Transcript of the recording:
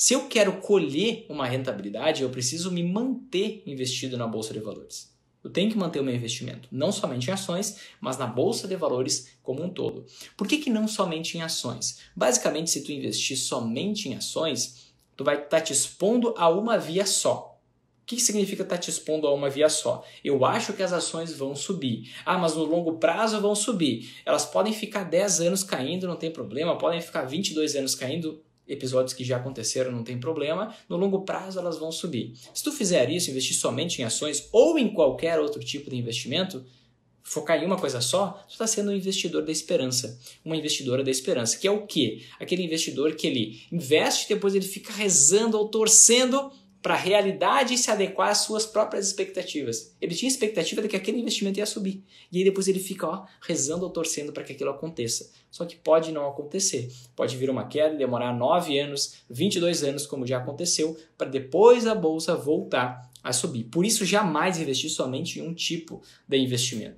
Se eu quero colher uma rentabilidade, eu preciso me manter investido na bolsa de valores. Eu tenho que manter o meu investimento, não somente em ações, mas na bolsa de valores como um todo. Por que, que não somente em ações? Basicamente, se tu investir somente em ações, tu vai estar tá te expondo a uma via só. O que significa estar tá te expondo a uma via só? Eu acho que as ações vão subir. Ah, mas no longo prazo vão subir. Elas podem ficar 10 anos caindo, não tem problema. Podem ficar 22 anos caindo, episódios que já aconteceram, não tem problema. No longo prazo elas vão subir. Se tu fizer isso, investir somente em ações ou em qualquer outro tipo de investimento, focar em uma coisa só, tu está sendo um investidor da esperança, uma investidora da esperança, que é o quê? Aquele investidor que ele investe depois ele fica rezando ou torcendo para a realidade se adequar às suas próprias expectativas. Ele tinha expectativa de que aquele investimento ia subir. E aí depois ele fica ó, rezando ou torcendo para que aquilo aconteça. Só que pode não acontecer. Pode vir uma queda e demorar 9 anos, 22 anos, como já aconteceu, para depois a bolsa voltar a subir. Por isso, jamais investir somente em um tipo de investimento.